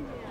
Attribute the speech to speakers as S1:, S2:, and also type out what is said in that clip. S1: Yeah.